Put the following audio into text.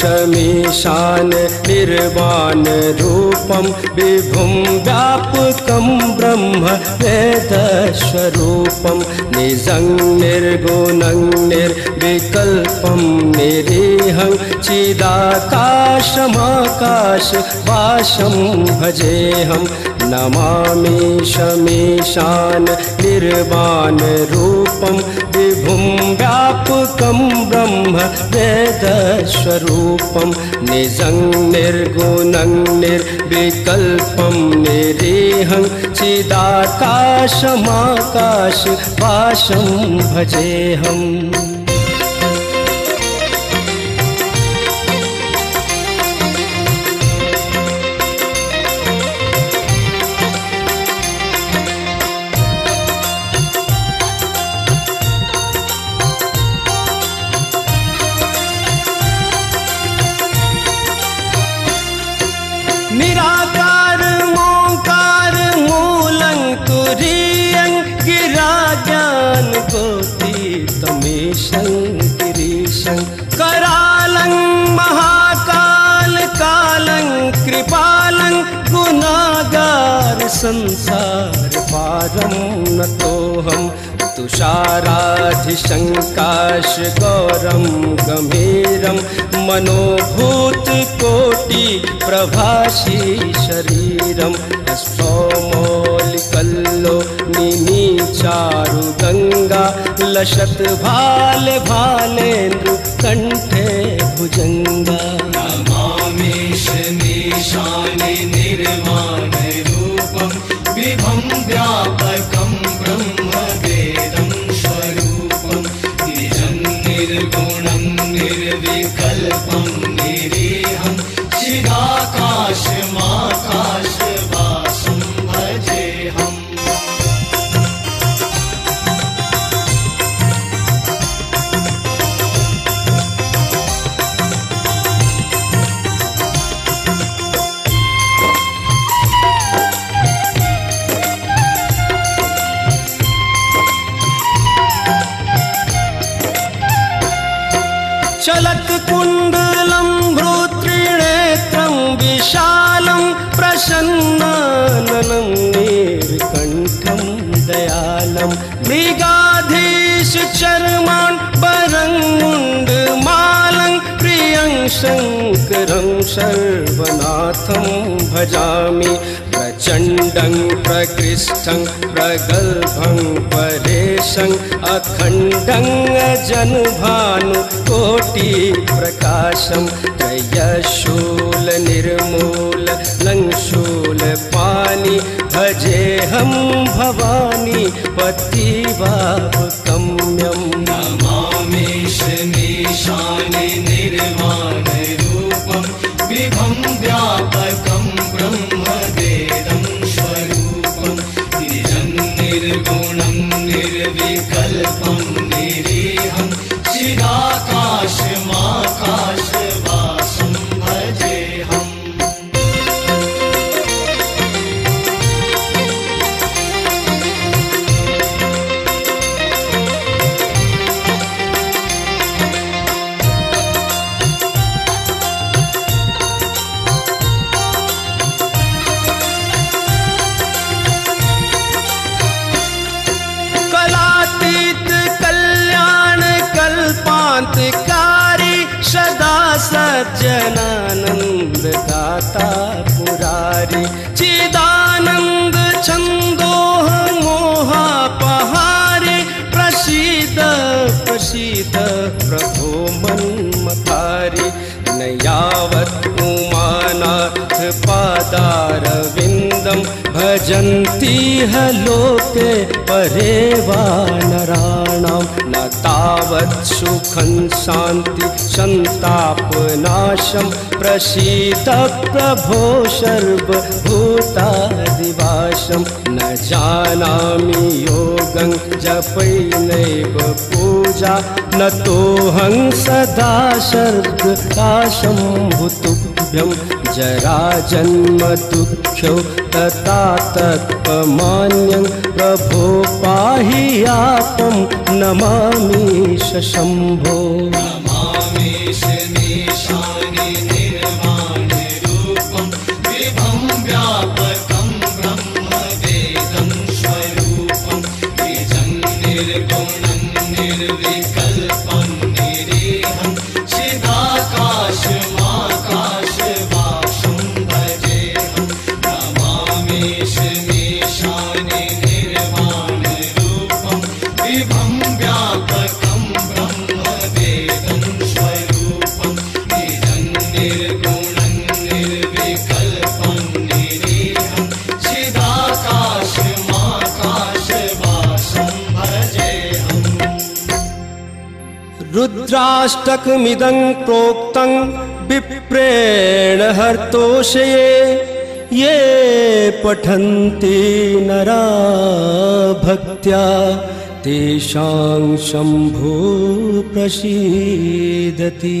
शमीशान निर्वाणरूपं विभुं व्यापकं ब्रह्म वेदस्वरूपं निजं निर्गुणं निर्विकल्पं निरीहं चिदाकाशमाकाश वाशं भजेऽहं नमामि शमीशान निर्वाणरूपं विभुं व्यापकं ब्रह्म वेदस्वरूपं निजं निर्गुणं निर्विकल्पं निरीहं चिदाकाशमाकाश वाशं भजेऽहम् गिरीशं करालं महाकाल कालं कृपालं गुणागार संसार पारं नतोऽहं तुषाराधिशङ्काश गौरं मनोभूतकोटि प्रभाषी शरीरं सौमौलिकल्लो निनी चारु गङ्गा लशत भाल भालेन्दु कण्ठे भुजङ्गा नमामिशमीशानि निर्वाणरूपं विभं व्यापकं ब्रह्मवेदं स्वरूपं निजं निर्गुणं निर्विकल्पं निरीहं चिदाकाशमाकाशवासं कुंडलम भृत्रिणेत्रं विशाल प्रसन्नाननं निर्कण्ठं दयालं। मृगाधीश चर्मान् परङ्मुण्डमा शङ्करं सर्वनाथं भजामि। प्रचण्डं, प्रकृष्ठं, प्रगल्भं, परेशं, अखण्डं जनभानुकोटिप्रकाशं त्रयशूलनिर्मूलनं पानी भजे हम भवानी, पति वापकम्यं नमामेश विभं व्यापकं ब्रह्मवेदं स्वरूपं निजं निर्गुणं निर्विकल्पं दाता पुरारी। चिदानन्द छन्दोह मोहापहारे प्रसीद प्रसीद प्रभो मन्मतारि न यावत् उमानाथ पादारविन्दं भजन्ति ह लोके परे वा नराणां। न तावत् सुखं शान्ति सन्तापनाशं प्रसीद प्रभो सर्वभूतादिवासं। न जानामि योगं जपैनैव पूजा। न तोऽहं सदा सर्वकाशं भूतुभ्यं जराजन्मदुःख्यौ तथा तत्पमान्यं प्रभो पाहि यापं नमामि शम्भो। नमामिशमीशानि रुद्राष्टकमिदं प्रोक्तं विप्रेण हर्तोषये ये पठन्ति नरा भक्त्या तेषां शम्भो प्रसीदति